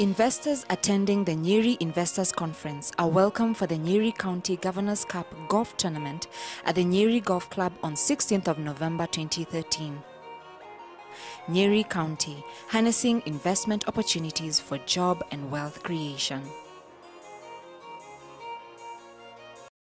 Investors attending the Nyeri Investors Conference are welcome for the Nyeri County Governors Cup Golf Tournament at the Nyeri Golf Club on 16th of November 2013. Nyeri County, harnessing investment opportunities for job and wealth creation.